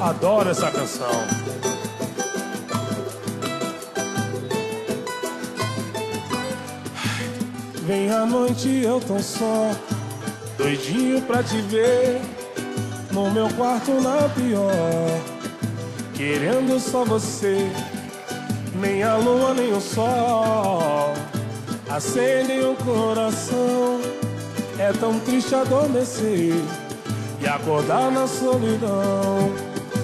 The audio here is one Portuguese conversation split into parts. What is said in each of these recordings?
Adoro essa canção. Vem à noite eu tão só, doidinho pra te ver. No meu quarto na pior, querendo só você. Nem a lua nem o sol acendem o coração. É tão triste adormecer e acordar na solidão.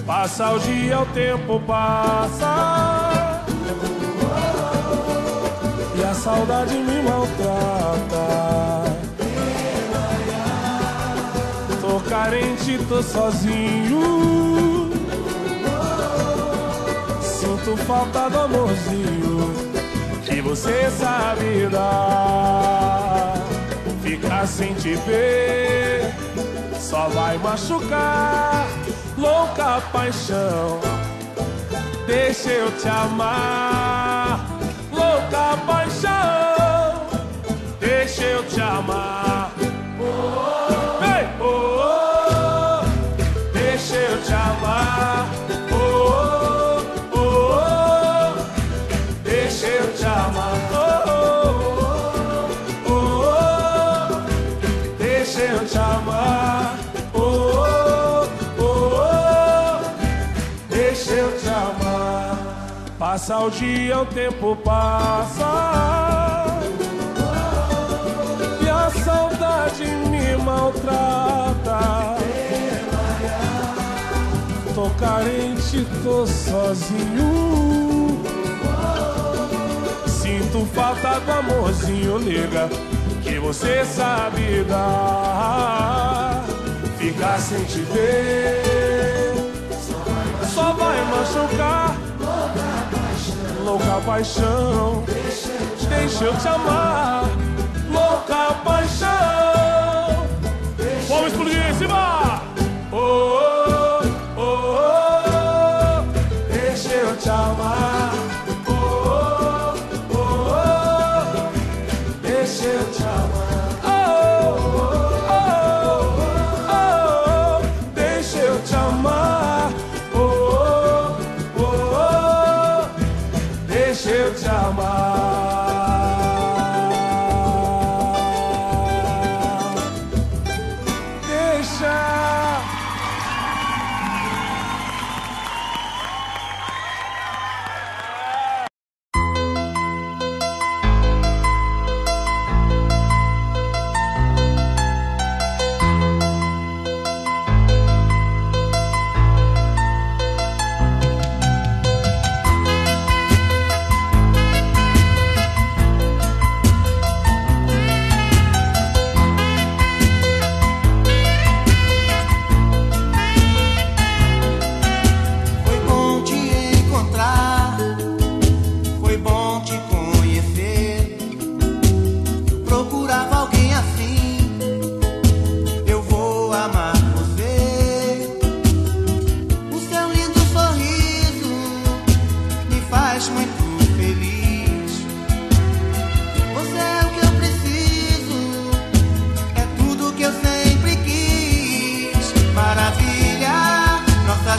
Passa o dia, o tempo passa. E a saudade me maltrata. Tô carente, tô sozinho. Sinto falta do amorzinho que você sabe dar. Sem te ver só vai machucar. Louca paixão, deixa eu te amar. Louca paixão, deixa eu te amar. Eu te amar. Passa o dia, o tempo passa. E a saudade me maltrata. Tô carente, tô sozinho. Sinto falta do amorzinho, nega, que você sabe dar. Ficar sem te ver machucar. Louca paixão, deixa eu te amar. Louca paixão,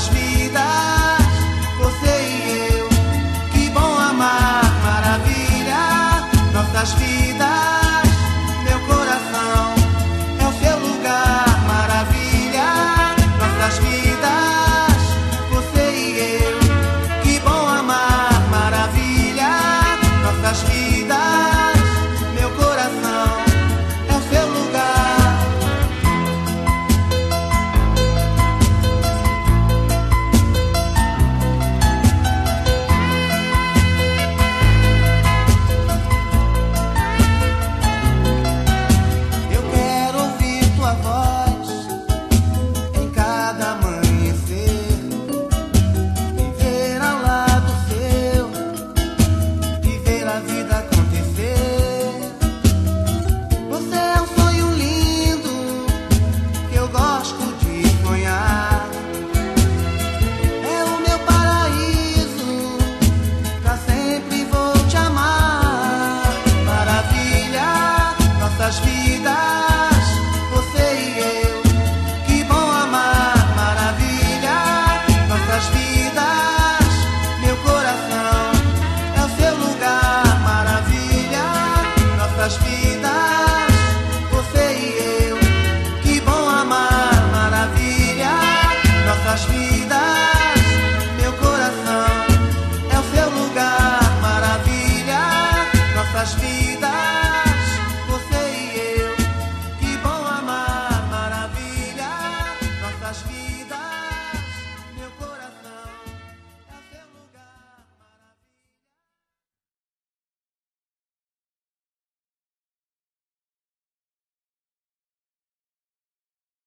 nossas vidas, nossas vidas. Meu coração é o seu lugar, maravilha, nossas vidas.